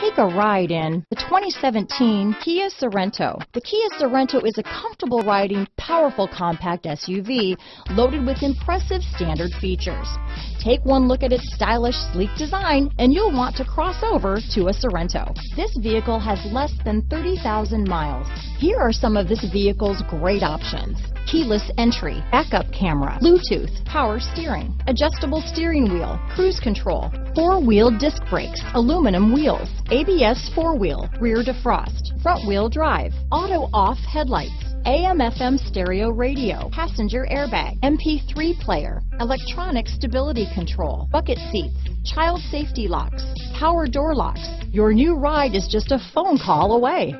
Take a ride in the 2017 Kia Sorento. The Kia Sorento is a comfortable riding, powerful compact SUV loaded with impressive standard features. Take one look at its stylish, sleek design and you'll want to cross over to a Sorento. This vehicle has less than 30,000 miles. Here are some of this vehicle's great options keyless entry, backup camera, Bluetooth, power steering, adjustable steering wheel, cruise control, four-wheel disc brakes, aluminum wheels, ABS four-wheel, rear defrost, front-wheel drive, auto-off headlights, AM FM stereo radio, passenger airbag, MP3 player, electronic stability control, bucket seats, child safety locks, power door locks. Your new ride is just a phone call away.